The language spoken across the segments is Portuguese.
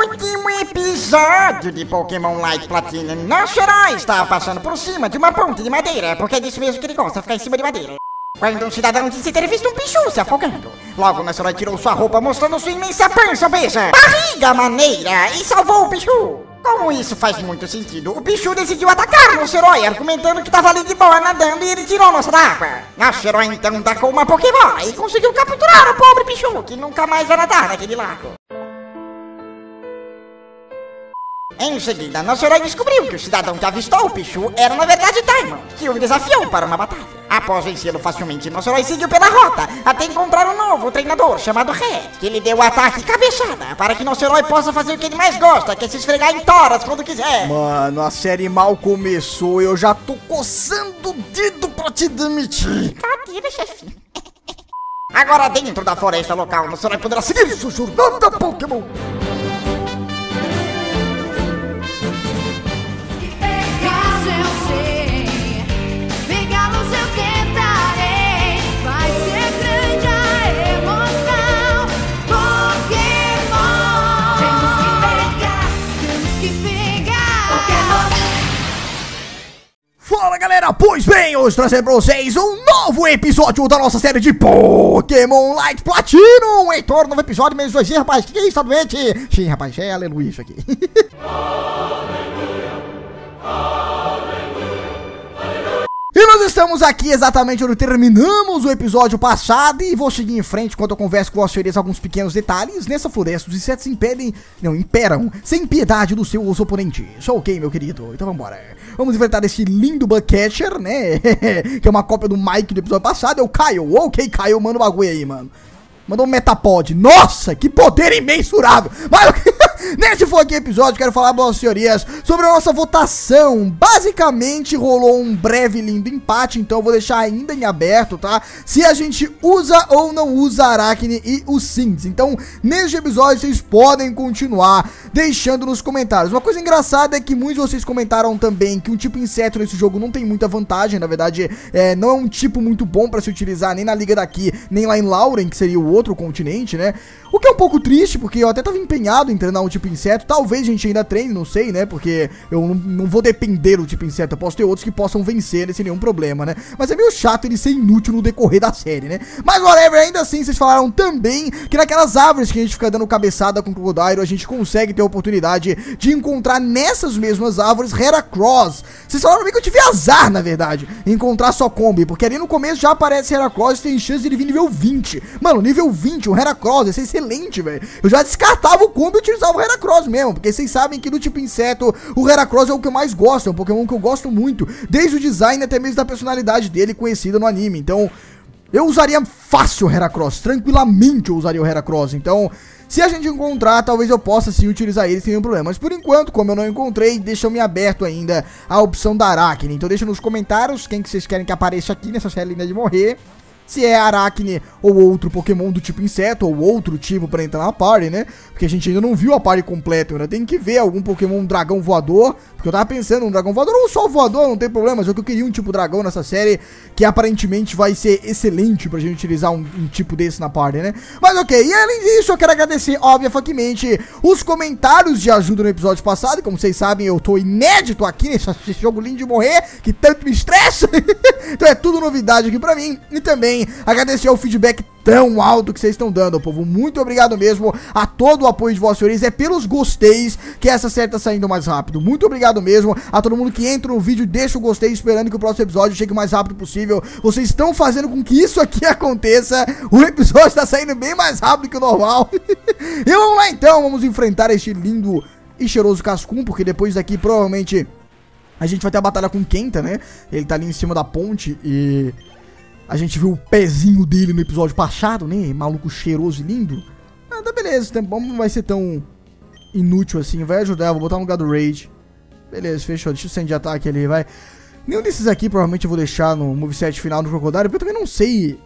último episódio de Pokémon Light Platinum, herói estava passando por cima de uma ponte de madeira, porque é disso mesmo que ele gosta, ficar em cima de madeira. Quando um cidadão disse ter visto um pichu se afogando. Logo, herói tirou sua roupa mostrando sua imensa pança obesa, barriga maneira e salvou o pichu. Como isso faz muito sentido, o Pichu decidiu atacar nosso herói, argumentando que estava ali de boa nadando e ele tirou nossa água. Nosso herói então tacou uma Pokémon e conseguiu capturar o pobre Pichu, que nunca mais vai nadar naquele lago. Em seguida, nosso herói descobriu que o cidadão que avistou o Pichu era na verdade Diamond, que o desafiou para uma batalha. Após vencê-lo facilmente, nosso herói seguiu pela rota até encontrar um novo treinador chamado Red, que lhe deu o ataque cabeçada para que nosso herói possa fazer o que ele mais gosta, que é se esfregar em toras quando quiser. Mano, a série mal começou, eu já tô coçando o dedo pra te demitir. Cadê, chefinho? Agora dentro da floresta local, nosso herói poderá seguir sua jornada Pokémon. Fala galera, pois bem, hoje trazendo pra vocês um novo episódio da nossa série de Pokémon Light Platinum Heitor, novo episódio, menos dois, rapaz, que que é isso, tá doente? Sim, rapaz, é aleluia isso aqui E nós estamos aqui exatamente onde terminamos o episódio passado e vou seguir em frente enquanto eu converso com vocês alguns pequenos detalhes. Nessa floresta, os insetos impedem, não, imperam, sem piedade dos seus oponentes. Ok, meu querido, então vambora. Vamos enfrentar esse lindo Bugcatcher, né? que é uma cópia do Mike do episódio passado, é o Kyle. Ok, Kyle, manda o bagulho aí, mano. Mandou um Metapod. Nossa, que poder imensurável. Mas nesse aqui episódio, quero falar vocês senhorias sobre a nossa votação. Basicamente rolou um breve lindo empate, então eu vou deixar ainda em aberto, tá? Se a gente usa ou não usa Aracne e os Sims. Então, neste episódio vocês podem continuar deixando nos comentários. Uma coisa engraçada é que muitos de vocês comentaram também que um tipo inseto nesse jogo não tem muita vantagem, na verdade, é, não é um tipo muito bom para se utilizar nem na liga daqui, nem lá em Lauren, que seria o outro continente, né? O que é um pouco triste, porque eu até tava empenhado em treinar um tipo inseto. Talvez a gente ainda treine, não sei, né? Porque eu não, não vou depender do tipo inseto. Eu posso ter outros que possam vencer né, sem nenhum problema, né? Mas é meio chato ele ser inútil no decorrer da série, né? Mas whatever, ainda assim, vocês falaram também que naquelas árvores que a gente fica dando cabeçada com o Crocodile, a gente consegue ter a oportunidade de encontrar nessas mesmas árvores Heracross. Vocês falaram também que eu tive azar, na verdade, em encontrar só Kombi, porque ali no começo já aparece Heracross e tem chance de ele vir nível 20. Mano, nível 20, um Heracross, ia ser excelente, velho. Eu já descartava o Kombi e utilizava o Heracross mesmo, porque vocês sabem que no tipo inseto, o Heracross é o que eu mais gosto, é um Pokémon que eu gosto muito, desde o design até mesmo da personalidade dele conhecida no anime. Então, eu usaria fácil o Heracross, tranquilamente eu usaria o Heracross. Então, se a gente encontrar, talvez eu possa sim utilizar ele sem nenhum problema. Mas por enquanto, como eu não encontrei, deixa-me aberto ainda a opção da Aracne. Então deixa nos comentários quem que vocês querem que apareça aqui nessa série linda de morrer. Se é Aracne ou outro Pokémon do tipo inseto ou outro tipo pra entrar na party, né? Porque a gente ainda não viu a party completa, eu ainda tem que ver algum Pokémon dragão voador. Porque eu tava pensando um dragão voador ou só voador, não tem problema. Eu que eu queria um tipo dragão nessa série que aparentemente vai ser excelente pra gente utilizar um, um tipo desse na party, né? Mas ok, e além disso, eu quero agradecer, obviamente, os comentários de ajuda no episódio passado. Como vocês sabem, eu tô inédito aqui nesse jogo lindo de morrer, que tanto me estressa. então é tudo novidade aqui pra mim. E também agradecer ao feedback tão alto que vocês estão dando, povo. Muito obrigado mesmo a todo o apoio de vocês, senhores. É pelos gosteis que essa série tá saindo mais rápido. Muito obrigado mesmo a todo mundo que entra no vídeo, deixa o gostei, esperando que o próximo episódio chegue o mais rápido possível. Vocês estão fazendo com que isso aqui aconteça. O episódio tá saindo bem mais rápido que o normal. e vamos lá então, vamos enfrentar este lindo e cheiroso Cascum, porque depois daqui provavelmente a gente vai ter a batalha com o Kenta, né? Ele tá ali em cima da ponte e a gente viu o pezinho dele no episódio passado, né? Maluco cheiroso e lindo. Ah, tá beleza, bom, não vai ser tão inútil assim. Vai ajudar, vou botar no lugar do Raid. Beleza, fechou. Deixa eu sair de ataque ali, vai. Nenhum desses aqui provavelmente eu vou deixar no moveset final do Crocodile, porque eu também não sei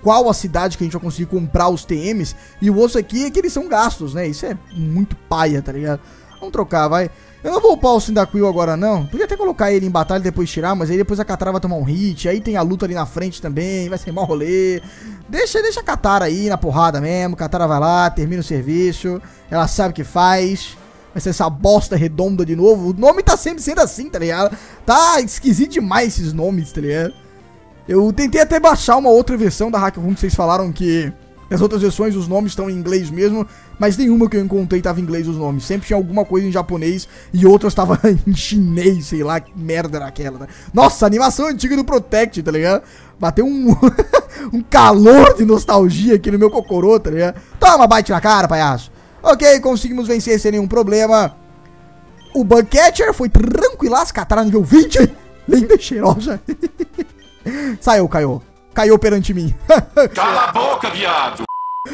qual a cidade que a gente vai conseguir comprar os TMs. E o osso aqui é que eles são gastos, né? Isso é muito paia, tá ligado? Vamos trocar, vai. Eu não vou upar o Cyndaquil agora, não. Podia até colocar ele em batalha e depois tirar, mas aí depois a Katara vai tomar um hit. Aí tem a luta ali na frente também, vai ser mau rolê. Deixa, deixa a Katara aí na porrada mesmo. Katara vai lá, termina o serviço. Ela sabe o que faz. Vai ser essa bosta redonda de novo. O nome tá sempre sendo assim, tá ligado? Tá esquisito demais esses nomes, tá ligado? Eu tentei até baixar uma outra versão da Hack Room que vocês falaram que nas outras versões os nomes estão em inglês mesmo, mas nenhuma que eu encontrei tava em inglês os nomes. Sempre tinha alguma coisa em japonês e outras tava em chinês, sei lá, que merda era aquela, né? Nossa, animação antiga do Protect, tá ligado? Bateu um, um calor de nostalgia aqui no meu cocorô, tá ligado? Toma, bate na cara, palhaço. Ok, conseguimos vencer sem nenhum problema. O Bugcatcher foi tranquilaço, Katara nível 20. Linda e cheirosa. Saiu, caiu. Caiu perante mim. Cala a boca, viado!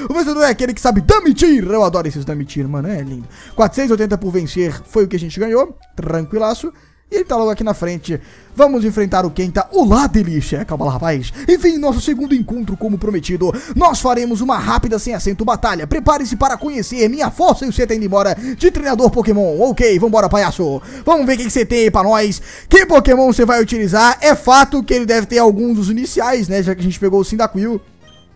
O vencedor é aquele que sabe damitir. Eu adoro esses damitir, mano. É lindo. 480 por vencer foi o que a gente ganhou. Tranquilaço. E ele tá logo aqui na frente. Vamos enfrentar o Kenta. Olá, delícia. Calma lá, rapaz. Enfim, nosso segundo encontro, como prometido. Nós faremos uma rápida sem acento batalha. Prepare-se para conhecer minha força e você tá indo embora de treinador Pokémon. Ok, vambora, palhaço. Vamos ver o que você tem aí pra nós. Que Pokémon você vai utilizar? É fato que ele deve ter alguns dos iniciais, né? Já que a gente pegou o Cyndaquil.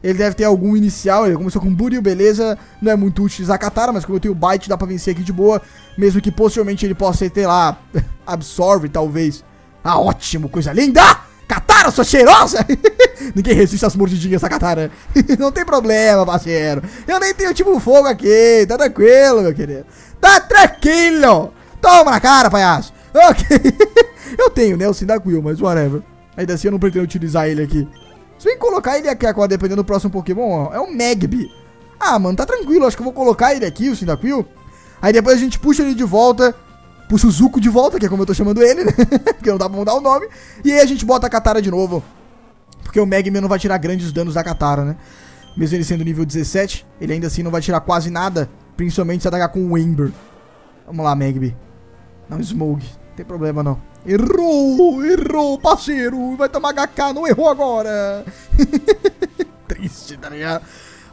Ele deve ter algum inicial, ele começou com Buril, beleza. Não é muito útil Katara, mas como eu tenho Bite, dá pra vencer aqui de boa. Mesmo que possivelmente ele possa ter lá, Absorve, talvez. Ah, ótimo, coisa linda! Katara, sua cheirosa! Ninguém resiste às mordidinhas da Katara. Não tem problema, parceiro. Eu nem tenho tipo fogo aqui, tá tranquilo, meu querido. Tá tranquilo! Toma na cara, palhaço! Ok. eu tenho, né, o Cyndaquil, mas whatever. Ainda assim eu não pretendo utilizar ele aqui. Se bem colocar ele aqui agora, dependendo do próximo Pokémon, ó, é o Magby. Ah, mano, tá tranquilo. Acho que eu vou colocar ele aqui, o Cyndaquil. Aí depois a gente puxa ele de volta. Puxa o Zuko de volta, que é como eu tô chamando ele, né? Porque não dá pra mudar o nome. E aí a gente bota a Katara de novo. Porque o Magby não vai tirar grandes danos da Katara, né? Mesmo ele sendo nível 17, ele ainda assim não vai tirar quase nada. Principalmente se atacar com o Ember. Vamos lá, Magby. Não, Smoke. Tem problema, não. Errou! Errou, parceiro! Vai tomar HK, não errou agora! Triste, tá ligado?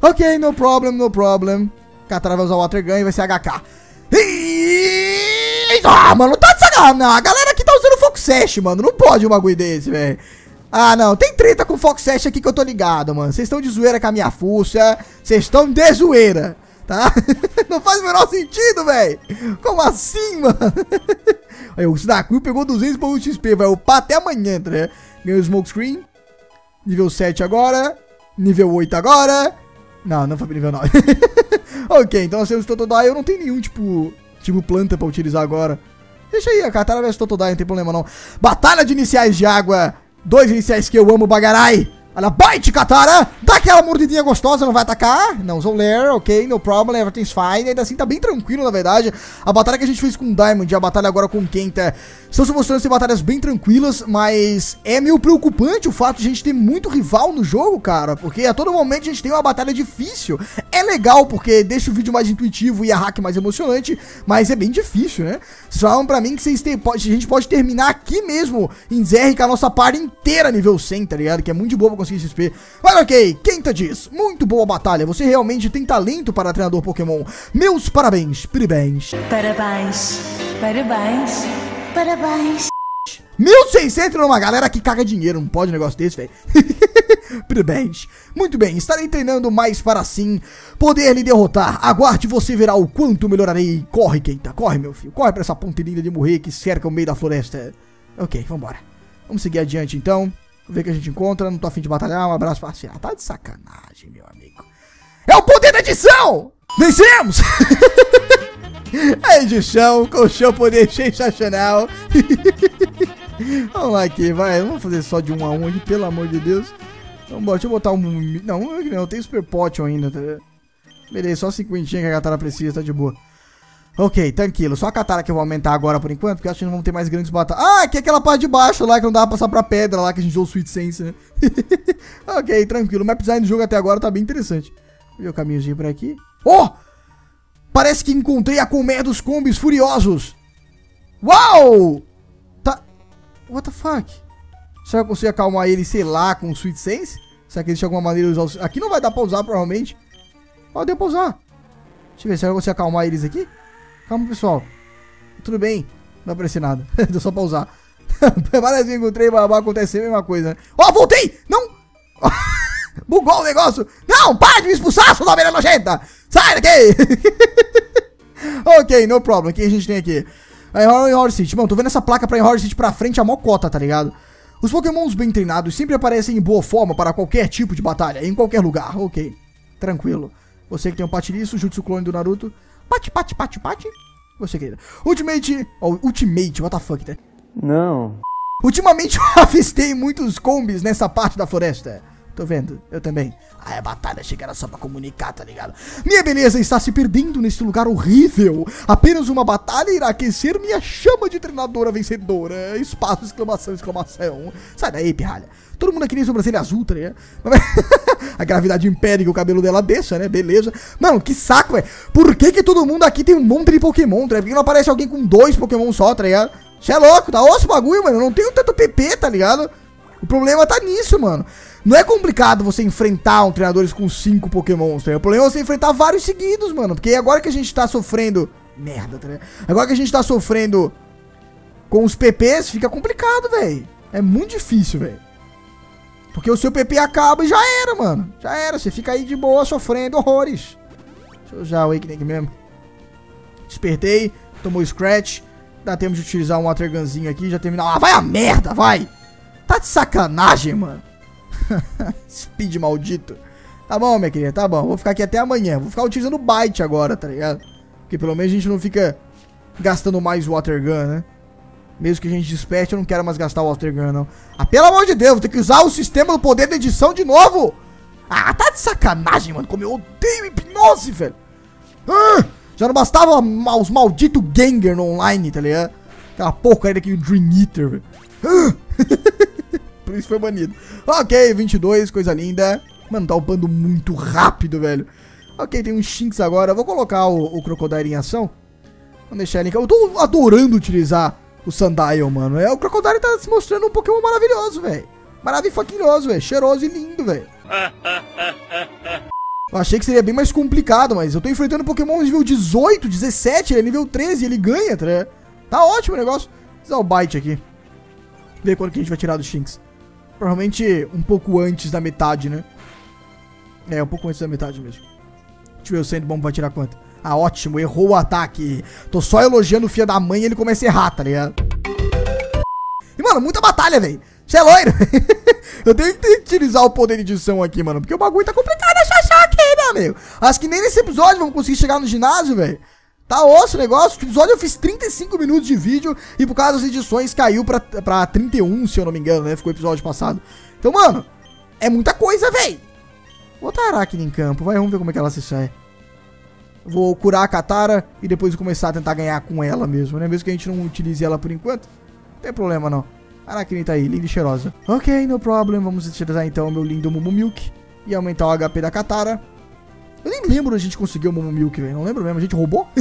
Ok, no problem, no problem. Katara vai usar o Water Gun e vai ser HK. Ih, Ah, mano, tá de a galera aqui tá usando Fox Sash, mano. Não pode um bagulho desse, velho. Ah, não. Tem treta com Fox Sash aqui que eu tô ligado, mano. Vocês estão de zoeira com a minha fuça. Vocês estão de zoeira, tá? Não faz o menor sentido, velho. Como assim, mano? Aí o Snaku pegou 200 pontos de XP. Vai upar até amanhã, ligado? Ganhou o Smoke Screen. Nível 7 agora. Nível 8 agora. Não, não foi nível 9. ok, então nós temos Totodile. Eu não tenho nenhum, tipo, tipo planta pra utilizar agora. Deixa aí, a Katara vs Totodile, não tem problema não. Batalha de iniciais de água. Dois iniciais que eu amo, Bagarai. Olha, bite, Katara! Dá aquela mordidinha gostosa, não vai atacar? Não, Zolair, ok, no problem, everything's fine. Ainda assim, tá bem tranquilo, na verdade. A batalha que a gente fez com Diamond e a batalha agora com Kenta estão se mostrando ser batalhas bem tranquilas, mas é meio preocupante o fato de a gente ter muito rival no jogo, cara. Porque a todo momento a gente tem uma batalha difícil. É legal, porque deixa o vídeo mais intuitivo e a hack mais emocionante, mas é bem difícil, né? Vocês falam pra mim que vocês têm, pode, a gente pode terminar aqui mesmo em ZR com a nossa party inteira nível 100, tá ligado? Que é muito boa pra conseguir XP. Mas ok, Kenta diz, muito boa batalha, você realmente tem talento para treinador Pokémon. Meus parabéns, parabéns. Parabéns, parabéns, parabéns. 1600 numa galera que caga dinheiro, não pode um negócio desse, velho. Parabéns. Muito bem, estarei treinando mais para assim poder lhe derrotar. Aguarde você verá o quanto melhorarei. Corre, Keita, corre, meu filho. Corre pra essa ponte linda de morrer que cerca o meio da floresta. Ok, vambora. Vamos seguir adiante então. Ver o que a gente encontra. Não tô afim de batalhar. Um abraço pra Ah, tá de sacanagem, meu amigo. É o poder da edição! Vencemos! A edição com seu poder sensacional. Vamos lá aqui, vai. Vamos fazer só de um a um aqui, pelo amor de Deus. Vamos, deixa eu botar um. Não, não, tenho Super Potion ainda, tá? Beleza, só 50 que a Katara precisa, tá de boa. Ok, tranquilo. Só a Katara que eu vou aumentar agora por enquanto, porque eu acho que não vamos ter mais grandes batalhas. Ah, aqui é aquela parte de baixo lá que não dá pra passar pra pedra lá que a gente usou o Sweet Sense, né? ok, tranquilo. O map design do jogo até agora tá bem interessante. Vou ver o caminhozinho por aqui. Oh! Parece que encontrei a colmeia dos combis furiosos. Uau! What the fuck? Será que eu consigo acalmar ele, sei lá, com o Sweet Sense? Será que existe alguma maneira de usar o... Aqui não vai dar pra usar, provavelmente. Ó, deu pra usar. Deixa eu ver, será que eu consigo acalmar eles aqui? Calma, pessoal. Tudo bem, não vai aparecer nada. Deu só pausar. Parece que encontrei, babá, acontece a mesma coisa. né? Ó, voltei! Não! Bugou o negócio! Não, para de me expulsar, sua ovelha nojenta! Sai daqui! ok, no problem. O que a gente tem aqui? A Horror Horror City. Mano, tô vendo essa placa pra Horror City pra frente a mocota, tá ligado? Os pokémons bem treinados sempre aparecem em boa forma para qualquer tipo de batalha, em qualquer lugar. Ok, tranquilo. Você que tem um patiriço, Jutsu Clone do Naruto. Pati, pati, pati, pati. Você querida. Ultimate... Oh, Ultimate, what the fuck, né? Não. Ultimamente eu avistei muitos combis nessa parte da floresta. Tô vendo, eu também. Ah, a batalha achei que era só pra comunicar, tá ligado? Minha beleza está se perdendo nesse lugar horrível. Apenas uma batalha irá aquecer minha chama de treinadora vencedora. Espaço, exclamação, exclamação. Sai daí, pirralha. Todo mundo aqui tem sobrancelha azul, tá ligado? A gravidade impede que o cabelo dela desça, né? Beleza. Mano, que saco, velho. Por que que todo mundo aqui tem um monte de Pokémon, tá ligado? Por que não aparece alguém com dois Pokémon só, tá ligado? Você é louco, tá osso o bagulho, mano. Eu não tenho tanto PP, tá ligado? O problema tá nisso, mano. Não é complicado você enfrentar um treinador com cinco Pokémons, tá? O problema é você enfrentar vários seguidos, mano. Porque agora que a gente tá sofrendo. Merda, tá? Agora que a gente tá sofrendo com os PPs, fica complicado, velho. É muito difícil, velho. Porque o seu PP acaba e já era, mano. Já era. Você fica aí de boa sofrendo horrores. Deixa eu usar o Awakening mesmo. Despertei, tomou Scratch. Dá tempo de utilizar um Water Gunzinho aqui já terminar. Ah, vai a merda, vai! Tá de sacanagem, mano. Speed maldito. Tá bom, minha querida, tá bom. Vou ficar aqui até amanhã. Vou ficar utilizando o Byte agora, tá ligado? Porque pelo menos a gente não fica gastando mais Water Gun, né? Mesmo que a gente desperte, eu não quero mais gastar o Water Gun, não. Ah, pelo amor de Deus, vou ter que usar o sistema do poder da edição de novo! Ah, tá de sacanagem, mano. Como eu odeio hipnose, velho. Ah, já não bastava os malditos Gengar no online, tá ligado? Aquela porcaria daquele Dream Eater, velho. Ah. Por isso foi banido. Ok, 22, coisa linda. Mano, tá upando muito rápido, velho. Ok, tem um Shinx agora. Vou colocar o, o Crocodile em ação. Vamos deixar ele em Eu tô adorando utilizar o Sandile, mano. É, o Crocodile tá se mostrando um Pokémon maravilhoso, velho. Maravilhoso, velho. Cheiroso e lindo, velho. Eu achei que seria bem mais complicado, mas eu tô enfrentando Pokémon nível 18, 17, ele é nível 13 ele ganha, tá? Tá ótimo o negócio. Vou usar o Byte aqui. Ver quando que a gente vai tirar do Shinx. Provavelmente um pouco antes da metade, né? É, um pouco antes da metade mesmo. Deixa eu ver o Sandbomb vai tirar quanto. Ah, ótimo, errou o ataque. Tô só elogiando o filho da mãe e ele começa a errar, tá ligado? E, mano, muita batalha, velho. Você é loiro. eu tenho que utilizar o poder de edição aqui, mano. Porque o bagulho tá complicado achar aqui, meu amigo. Acho que nem nesse episódio vamos conseguir chegar no ginásio, velho. Tá osso o negócio. O episódio eu fiz 35 minutos de vídeo e por causa das edições caiu pra, pra 31, se eu não me engano, né? Ficou o episódio passado. Então, mano, é muita coisa, velho. Vou botar a Aracne em campo. Vai, vamos ver como é que ela se sai. Vou curar a Katara e depois começar a tentar ganhar com ela mesmo, né? Mesmo que a gente não utilize ela por enquanto. Não tem problema, não. A Aracne tá aí, linda e cheirosa. Ok, no problem. Vamos utilizar então o meu lindo Mumu Milk e aumentar o HP da Katara. Eu nem lembro a gente conseguiu o Mumu Milk, velho. Não lembro mesmo. A gente roubou?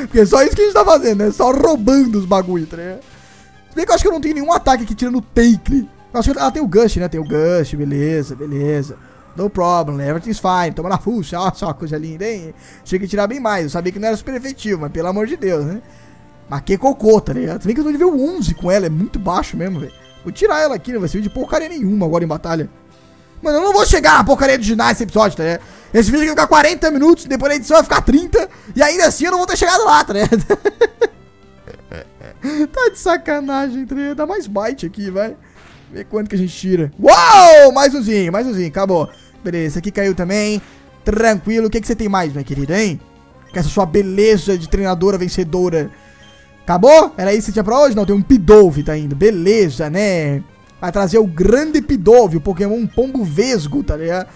Porque é só isso que a gente tá fazendo, né? Só roubando os bagulho, tá ligado? Se bem que eu acho que eu não tenho nenhum ataque aqui tirando o Take. Acho que ela tem o Gush, né? Tem o Gush, beleza, beleza. No problem, everything's fine. Toma na fuxa, olha só, coisa linda, hein? Tinha que tirar bem mais. Eu sabia que não era super efetivo, mas pelo amor de Deus, né? Mas que cocô, tá ligado? Se bem que eu tô nível 11 com ela, é muito baixo mesmo, velho. Vou tirar ela aqui, não vai servir de porcaria nenhuma agora em batalha. Mano, eu não vou chegar na porcaria de ginásio esse episódio, tá ligado? Esse vídeo vai ficar 40 minutos, depois da edição vai ficar 30, e ainda assim eu não vou ter chegado lá, tá ligado? tá de sacanagem, tá ligado? Dá mais byte aqui, vai. Ver quanto que a gente tira. Uou! Mais umzinho, mais umzinho, acabou. Beleza, aqui caiu também. Tranquilo. O que, que você tem mais, minha querida, hein? Com essa sua beleza de treinadora vencedora. Acabou? Era isso que tinha pra hoje? Não, tem um Pidove tá indo. Beleza, né? Vai trazer o grande Pidove, o Pokémon Pombo Vesgo, tá ligado?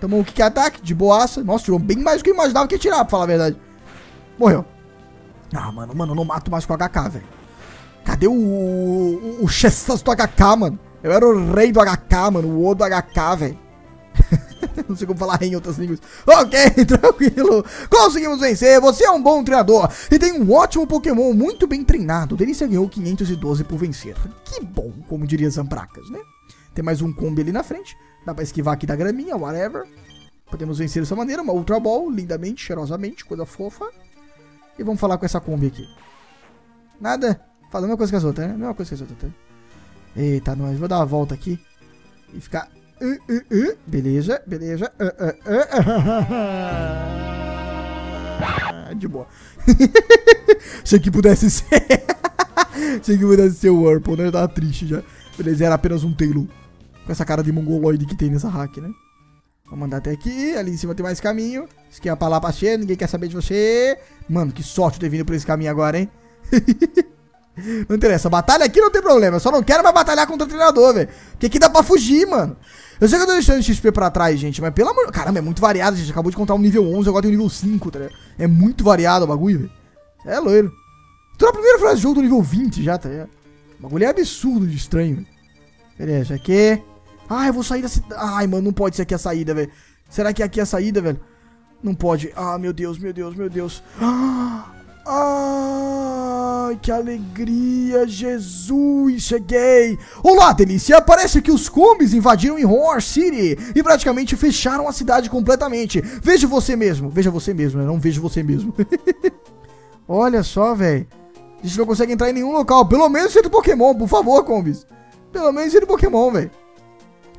Tomou o que ataque? De boaça. Nossa, tirou bem mais do que eu imaginava que ia tirar, pra falar a verdade. Morreu. Ah, mano, mano, eu não mato mais com HK, velho. Cadê o, o, o do HK, mano? Eu era o rei do HK, mano. O O do HK, velho. Não sei como falar em outras línguas. Ok, tranquilo. Conseguimos vencer. Você é um bom treinador e tem um ótimo Pokémon muito bem treinado. Delícia ganhou 512 por vencer. Que bom, como diria Zampracas, né? Tem mais um combi ali na frente. Dá pra esquivar aqui da graminha, whatever. Podemos vencer dessa maneira. Uma Ultra Ball, lindamente, cheirosamente, coisa fofa. E vamos falar com essa Kombi aqui. Nada. Fala a mesma coisa que as outras, né? Mesma coisa que as outras, tá? Eita, nós. Vou dar uma volta aqui. E ficar... Uh, uh, uh. Beleza, beleza. Uh, uh. De boa. Achei que pudesse ser... Achei que pudesse ser o Whirlpool, né? Eu tava triste já. Beleza, era apenas um Taylor. Com essa cara de mongoloide que tem nessa hack, né? Vamos mandar até aqui. Ali em cima tem mais caminho. Esquema pra lá, pra cheia. Ninguém quer saber de você. Mano, que sorte ter vindo por esse caminho agora, hein? não interessa. Batalha aqui não tem problema. Eu só não quero mais batalhar contra o treinador, velho. Porque aqui dá pra fugir, mano. Eu sei que eu tô deixando XP pra trás, gente. Mas pelo amor... Caramba, é muito variado, gente. Acabou de contar um nível 11, agora tem um nível 5, tá ligado? É muito variado o bagulho, velho. É loiro. Tô na primeira frase do jogo do nível 20 já, tá ligado? O bagulho é absurdo de estranho, velho. Beleza, aqui... Ah, eu vou sair da cidade. Ai, mano, não pode ser aqui a saída, velho. Será que aqui é a saída, velho? Não pode. Ah, meu Deus, meu Deus, meu Deus. Ah, ai, que alegria, Jesus, cheguei. Olá, delícia. Parece que os combis invadiram em Horror City e praticamente fecharam a cidade completamente. Veja você mesmo. Veja você mesmo, né? Não vejo você mesmo. Olha só, velho. A gente não consegue entrar em nenhum local. Pelo menos centro Pokémon, por favor, combis. Pelo menos centro Pokémon, velho.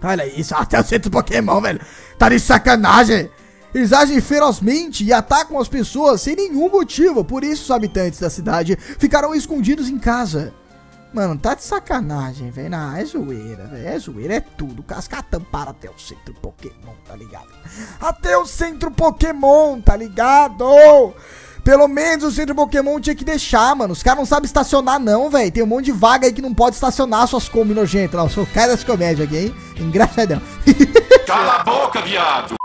Olha isso, até o centro Pokémon, velho. Tá de sacanagem. Eles agem ferozmente e atacam as pessoas sem nenhum motivo. Por isso os habitantes da cidade ficaram escondidos em casa. Mano, tá de sacanagem, velho. Não, é zoeira, velho. É zoeira, é tudo. Cascatão para até o centro Pokémon, tá ligado? Até o centro Pokémon, tá ligado? Pelo menos o centro Pokémon tinha que deixar, mano. Os caras não sabem estacionar, não, velho. Tem um monte de vaga aí que não pode estacionar suas Kombi nojentas. Não, sou o cara das comédias aqui, hein? Engraçadão. Cala a boca, viado!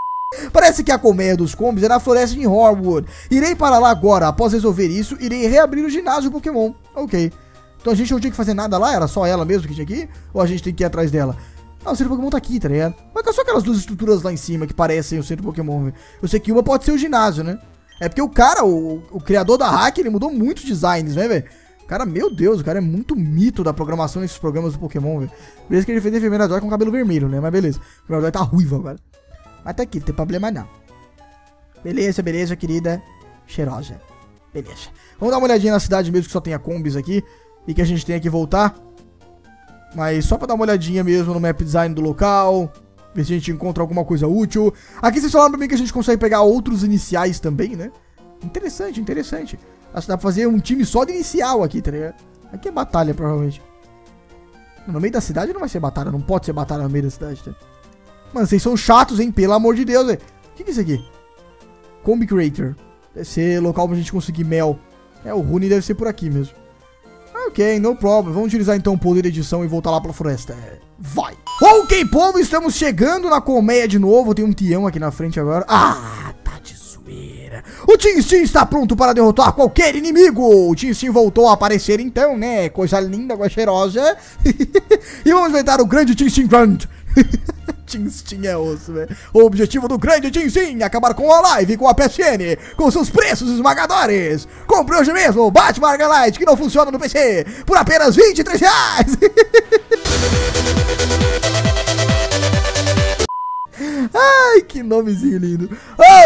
Parece que a colmeia dos combis é na floresta em Horwood. Irei para lá agora. Após resolver isso, irei reabrir o ginásio Pokémon. Ok. Então a gente não tinha que fazer nada lá? Era só ela mesmo que tinha ir? Ou a gente tem que ir atrás dela? Ah, o centro Pokémon tá aqui, tá ligado? Mas que só aquelas duas estruturas lá em cima que parecem o centro Pokémon, velho. Eu sei que uma pode ser o ginásio, né? É porque o cara, o, o criador da hack, ele mudou muitos designs, né, velho? Cara, meu Deus, o cara é muito mito da programação nesses programas do Pokémon, velho. Beleza que ele fez a enfermeira Joy com cabelo vermelho, né? Mas beleza. A enfermeira Joy tá ruiva agora. Mas tá aqui, não tem problema não. Beleza, beleza, querida. Cheirosa. Beleza. Vamos dar uma olhadinha na cidade mesmo, que só tem a combis aqui. E que a gente tenha que voltar. Mas só pra dar uma olhadinha mesmo no map design do local. Ver se a gente encontra alguma coisa útil. Aqui vocês falaram pra mim que a gente consegue pegar outros iniciais também, né? Interessante, interessante. Acho que dá pra fazer um time só de inicial aqui, tá ligado? Aqui é batalha, provavelmente. No meio da cidade não vai ser batalha, não pode ser batalha no meio da cidade, tá? Mano, vocês são chatos, hein? Pelo amor de Deus, velho. O que, que é isso aqui? Combi Creator. Deve ser local pra gente conseguir mel. É, o Rune deve ser por aqui mesmo. Ok, no problem. Vamos utilizar então o poder de edição e voltar lá pra floresta. É, Vai! Ok, povo, estamos chegando na colmeia de novo. Tem um tião aqui na frente agora. Ah, tá de zoeira. O Steam está pronto para derrotar qualquer inimigo. O Steam voltou a aparecer então, né? Coisa linda, coisa cheirosa. e vamos enfrentar o grande Steam Grand. Team é osso, velho. O objetivo do grande Team é acabar com a live com a PSN, com seus preços esmagadores. Compre hoje mesmo o Batman Argalite, que não funciona no PC, por apenas 23 reais. Ai, que nomezinho lindo.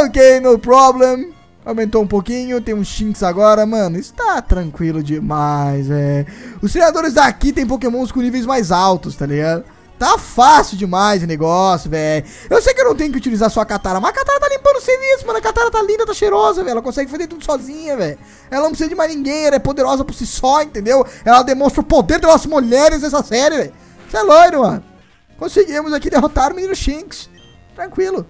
Ok, no problem. Aumentou um pouquinho, tem um Shinx agora, mano. Está tranquilo demais, velho. Os treinadores daqui tem pokémons com níveis mais altos, tá ligado? Tá fácil demais o negócio, velho. Eu sei que eu não tenho que utilizar só a Katara, mas a Katara tá limpando o serviço, mano. A Katara tá linda, tá cheirosa, velho. Ela consegue fazer tudo sozinha, velho. Ela não precisa de mais ninguém, ela é poderosa por si só, entendeu? Ela demonstra o poder das mulheres nessa série, velho. Você é loiro, mano. Conseguimos aqui derrotar o menino Shinx. Tranquilo.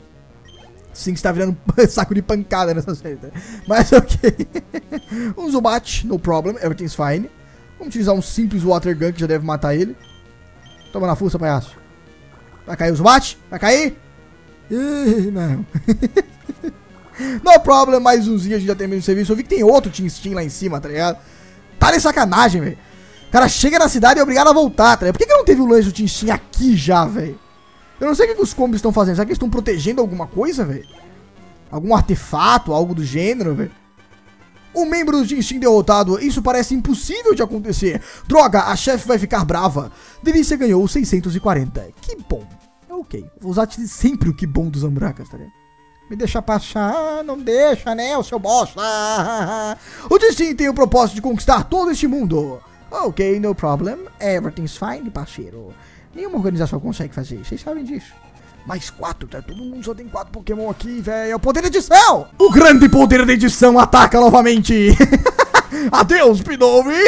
Shinx tá virando saco de pancada nessa série, tá? Mas ok. um Zubat, no problem, everything's fine. Vamos utilizar um simples Water Gun que já deve matar ele. Toma na força, palhaço. Vai cair o Zubat? Vai cair? Ih, não. no problem, mais umzinho, a gente já termina o serviço. Eu vi que tem outro Team Steam lá em cima, tá ligado? Tá de sacanagem, velho. Cara chega na cidade e é obrigado a voltar, tá ligado? Por que, que não teve o lance do Team Steam aqui já, velho? Eu não sei o que, que os combis estão fazendo. Será que eles estão protegendo alguma coisa, velho? Algum artefato, algo do gênero, velho? Um membro do Team Steam derrotado, isso parece impossível de acontecer. Droga, a chefe vai ficar brava. Delícia ganhou 640. Que bom. Ok. Vou usar sempre o que bom dos Ambracas, tá ligado? Me deixa passar, não deixa, né, o seu bosta. O Destiny tem o propósito de conquistar todo este mundo. Ok, no problem. Everything's fine, parceiro. Nenhuma organização consegue fazer isso, vocês sabem disso. Mais quatro, tá? Todo mundo só tem quatro Pokémon aqui, velho. É o poder da edição! O grande poder da edição ataca novamente! Adeus, Pidove!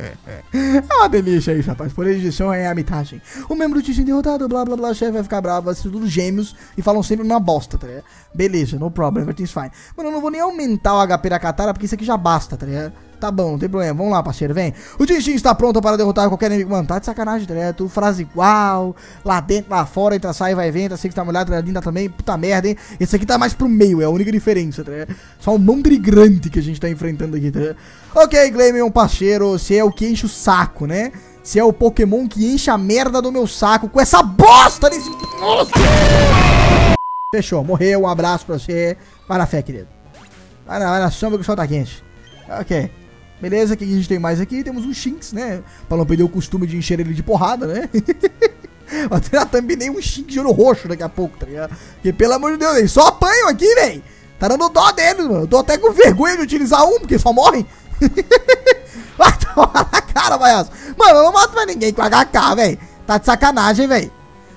É uma delícia isso, rapaz. Por edição é a mitagem. O membro time derrotado, blá blá blá, chefe vai ficar bravo, vai ser tudo gêmeos e falam sempre uma bosta, tá ligado? Beleza, no problem, everything's fine. Mano, eu não vou nem aumentar o HP da Katara porque isso aqui já basta, tá ligado? Tá bom, não tem problema. Vamos lá, parceiro, vem. O Dixin está pronto para derrotar qualquer inimigo. Mano, tá de sacanagem, tá? Tudo frase igual. Lá dentro, lá fora, entra, sai, vai, vem. Assim que tá molhado, tá linda também. Puta merda, hein? Esse aqui tá mais pro meio, é a única diferença, tá? Só um monte grande que a gente tá enfrentando aqui, tá? Ok, Gleimion, parceiro, você é o que enche o saco, né? Você é o Pokémon que enche a merda do meu saco com essa bosta desse. Nossa! Fechou, morreu, um abraço pra você. Vai na fé, querido. Vai na, vai na sombra que o sol tá quente. Ok. Beleza, o que a gente tem mais aqui? Temos um Shinx, né? Pra não perder o costume de encher ele de porrada, né? Ter também nem um Shinx de ouro roxo daqui a pouco, tá ligado? Porque, pelo amor de Deus, só apanham aqui, velho. Tá dando dó deles, mano. Eu tô até com vergonha de utilizar um, porque só morrem. Vai tomar na cara, vaiaço. Mano, eu não mato mais ninguém com HK, velho. Tá de sacanagem, velho.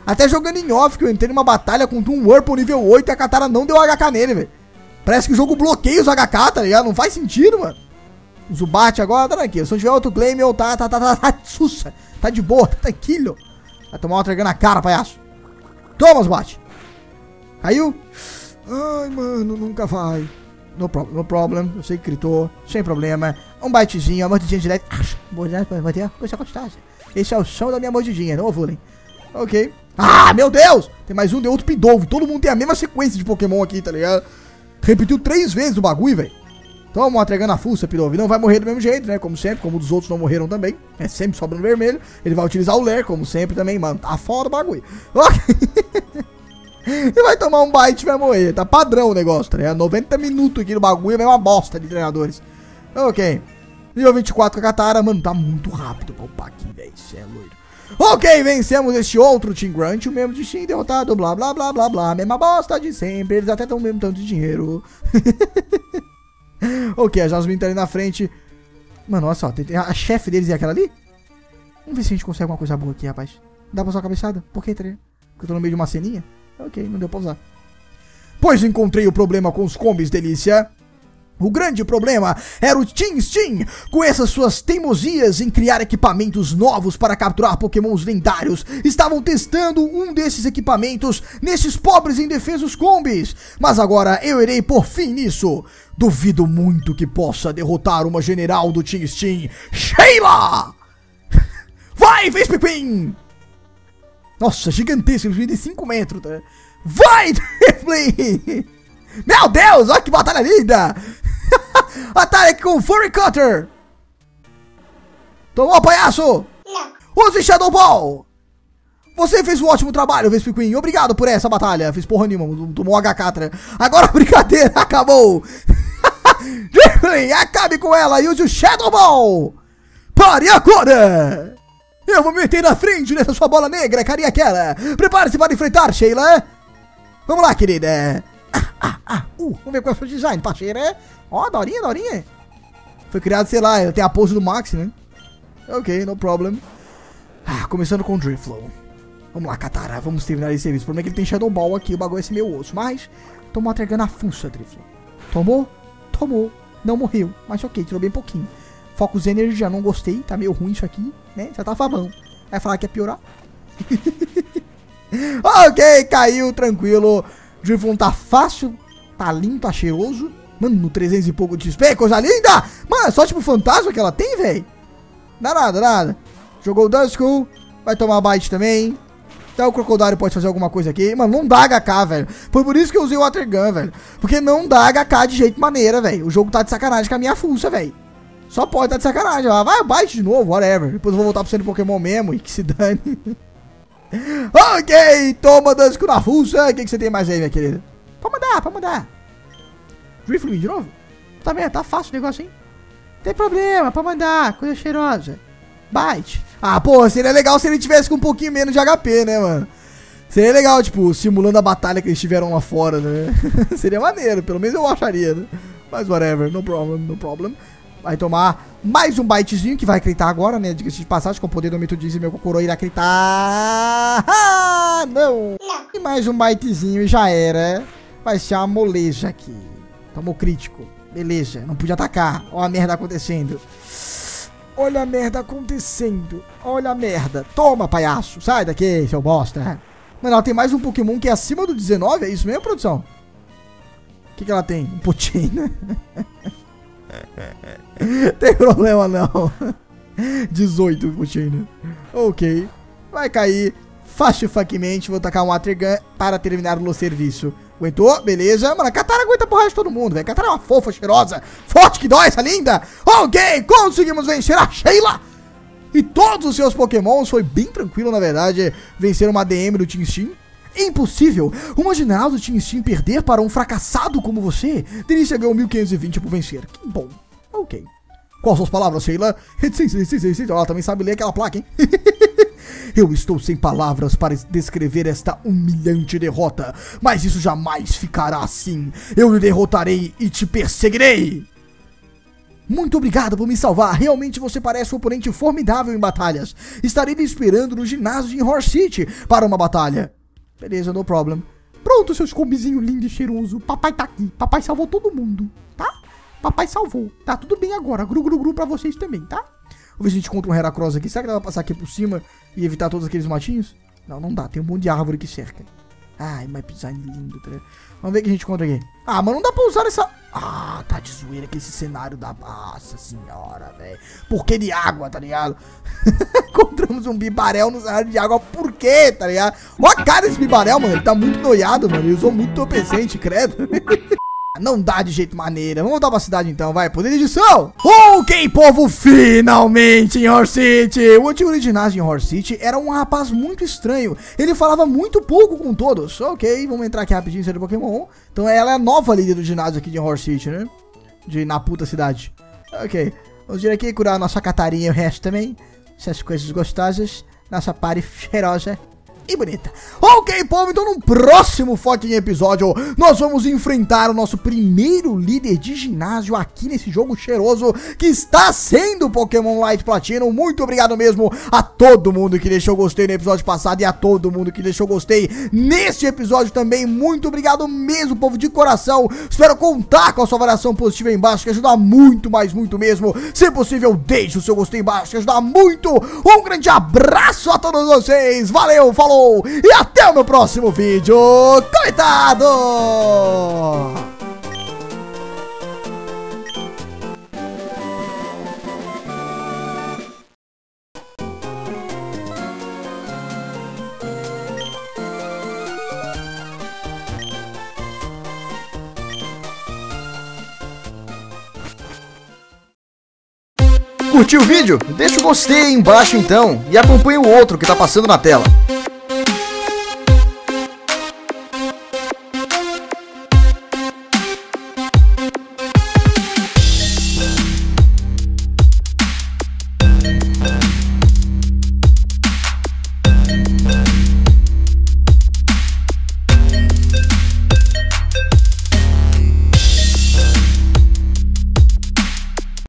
Até jogando em off, que eu entrei numa batalha contra um Whirlpool nível 8 e a Katara não deu HK nele, velho. Parece que o jogo bloqueia os HK, tá ligado? Não faz sentido, mano. Zubat agora tá aqui. Se eu tiver outro claim, eu tá, tá, tá, tá, tá, sussa. Tá de boa, tá tranquilo. Vai tomar uma tragando na cara, palhaço. Toma, Zubat. Caiu? Ai, mano, nunca vai. No problem, no problem. Eu sei que gritou. Sem problema. Um bitezinho, uma mordidinha direto. Boa, né? Vai ter coisa constância. Esse é o som da minha mordidinha, não ovulem. Ok. Ah, meu Deus! Tem mais um de outro Pidove. Todo mundo tem a mesma sequência de Pokémon aqui, tá ligado? Repetiu três vezes o bagulho, velho. Toma entregando a fuça, Pidove. Não vai morrer do mesmo jeito, né? Como sempre, como os outros não morreram também. É sempre sobra no vermelho. Ele vai utilizar o Lair, como sempre também, mano. Tá fora o bagulho. Ok. e vai tomar um bite e vai morrer. Tá padrão o negócio, tá ligado? 90 minutos aqui no bagulho é uma bosta de treinadores. Ok. Nível 24 com a Katara, mano, tá muito rápido pra upar aqui, velho. Cê é loiro. Ok, vencemos este outro Team Grunt, o mesmo destino derrotado, blá blá blá blá blá, mesma bosta de sempre, eles até tão mesmo tanto de dinheiro. ok, a Jasmine tá ali na frente. Mano, olha só, a, chefe deles é aquela ali? Vamos ver se a gente consegue alguma coisa boa aqui, rapaz. Dá pra usar a cabeçada? Por que, Trê? Porque eu tô no meio de uma ceninha? Ok, não deu pra usar. Pois encontrei o problema com os combis, delícia. O grande problema era o Team Steam, com essas suas teimosias em criar equipamentos novos para capturar pokémons lendários. Estavam testando um desses equipamentos nesses pobres indefesos combis. Mas agora eu irei por fim nisso. Duvido muito que possa derrotar uma general do Team Steam, Sheila! Vai, Vespa Queen! Nossa, gigantesco, ele de 5 metros, tá? Vai, Drifblim! Meu Deus, olha que batalha linda! Aqui com o Furry Cutter! Tomou, palhaço! Não. Use Shadow Ball! Você fez um ótimo trabalho, Vespa Queen. Obrigado por essa batalha. Fiz porra nenhuma, tomou HK. tá? Agora a brincadeira acabou. Drifblim, acabe com ela e use o Shadow Ball! Pare agora! Eu vou me meter na frente nessa sua bola negra, carinha aquela. Prepare-se para enfrentar, Sheila. Vamos lá, querida. Ah, ah, ah. Uh, vamos ver qual é o seu design, parceira. Ó, Dorinha, Dorinha. Foi criado, sei lá, tem a pose do Max, né? Ok, no problem. Ah, começando com o Driflow. Vamos lá, Katara, vamos terminar esse serviço. O problema é que ele tem Shadow Ball aqui, o bagulho é esse meu osso. Mas, tomou entregando a fuça, Driflow. Tomou? Tomou. Não morreu, mas ok, tirou bem pouquinho. Focus Energy, já não gostei, tá meio ruim isso aqui, né? Já tá bom. Vai falar que é piorar? ok, caiu, tranquilo. Driflow tá fácil, tá limpo, tá cheiroso. Mano, no 300 e pouco de XP, coisa linda! Mano, é só tipo fantasma que ela tem, velho. Dá nada, nada. Jogou o Duskull, vai tomar bite também. Então o Crocodile pode fazer alguma coisa aqui. Mano, não dá HK, velho. Foi por isso que eu usei o Water Gun, velho. Porque não dá HK de jeito maneira, velho. O jogo tá de sacanagem com a minha fuça, velho. Só pode tá de sacanagem. Ah, vai, bite de novo, whatever. Depois eu vou voltar pro de Pokémon mesmo e que se dane. ok, toma Duskull na fuça. O que, você tem mais aí, minha querida? Pode mandar, pode mandar. Drifloon de novo? Tá vendo? Tá fácil o negócio, hein? Tem problema, pode mandar. Coisa cheirosa. Bite. Ah, pô, seria legal se ele tivesse com um pouquinho menos de HP, né, mano? Seria legal, tipo, simulando a batalha que eles tiveram lá fora, né? Seria maneiro, pelo menos eu acharia, né? Mas whatever, no problem, no problem. Vai tomar mais um bytezinho que vai acreditar agora, né? Diga-se de passagem, com o poder do mito diz meu Kokoro irá acreditar. Ah, não! E mais um bytezinho e já era. Vai ser uma moleja aqui. Tomou crítico. Beleza, não podia atacar. Olha a merda acontecendo. Olha a merda acontecendo. Olha a merda. Toma, palhaço. Sai daqui, seu bosta. Mano, ela tem mais um Pokémon que é acima do 19, é isso mesmo, produção? O que, que ela tem? Um Potina. tem problema não. 18 Potina. Ok. Vai cair. Facifaquemente, vou tacar um Watergun para terminar o serviço. Aguentou? Beleza. Mano, a Katara aguenta porra de todo mundo, velho. Katara é uma fofa, cheirosa, forte que dói, essa linda. Ok, conseguimos vencer a Sheila. E todos os seus pokémons, foi bem tranquilo, na verdade, vencer uma DM do Team Steam. É impossível uma general do Team Steam perder para um fracassado como você. Delícia ganhou 1520 por vencer. Que bom. Ok. Quais suas palavras, Sheila? Sim, sim, sim, sim, sim. Ela também sabe ler aquela placa, hein? Eu estou sem palavras para descrever esta humilhante derrota, mas isso jamais ficará assim. Eu lhe derrotarei e te perseguirei. Muito obrigado por me salvar. Realmente você parece um oponente formidável em batalhas. Estarei lhe esperando no ginásio de Horse City para uma batalha. Beleza, no problem. Pronto, seus combizinho lindo e cheiroso. Papai tá aqui. Papai salvou todo mundo, tá? Papai salvou. Tá tudo bem agora. Gru, gru, gru pra vocês também, tá? Vamos ver se a gente encontra um Heracross aqui. Será que dá pra passar aqui por cima e evitar todos aqueles matinhos? Não, não dá. Tem um monte de árvore que cerca. Ai, mas design lindo, tá ligado? Vamos ver o que a gente encontra aqui. Ah, mas não dá pra usar essa... Ah, tá de zoeira que esse cenário da... Nossa senhora, velho. Por que de água, tá ligado? Encontramos um bibarel no cenário de água. Por quê, tá ligado? Olha a cara desse bibarel, mano. Ele tá muito noiado, mano. Ele usou muito entorpecente, credo. Não dá de jeito maneira. Vamos voltar pra cidade então, vai. Poder de edição. Ok, povo, finalmente em Horse City. O antigo ginásio em Horse City era um rapaz muito estranho. Ele falava muito pouco com todos. Ok, vamos entrar aqui rapidinho em Pokémon. Então ela é a nova líder do ginásio aqui de Horse City, né? De na puta cidade. Ok. Vamos vir aqui curar a nossa Catarinha e o resto também. Essas coisas gostosas. Nossa pare cheirosa e bonita. Ok, povo, então no próximo fucking episódio nós vamos enfrentar o nosso primeiro líder de ginásio aqui nesse jogo cheiroso que está sendo Pokémon Light Platino. Muito obrigado mesmo a todo mundo que deixou gostei no episódio passado e a todo mundo que deixou gostei neste episódio também. Muito obrigado mesmo, povo, de coração. Espero contar com a sua avaliação positiva aí embaixo, que ajuda muito, mas muito mesmo. Se possível, deixe o seu gostei embaixo, que ajuda muito. Um grande abraço a todos vocês. Valeu, falou! E até o meu próximo vídeo. Coitado! Curtiu o vídeo? Deixa o gostei aí embaixo então e acompanhe o outro que tá passando na tela.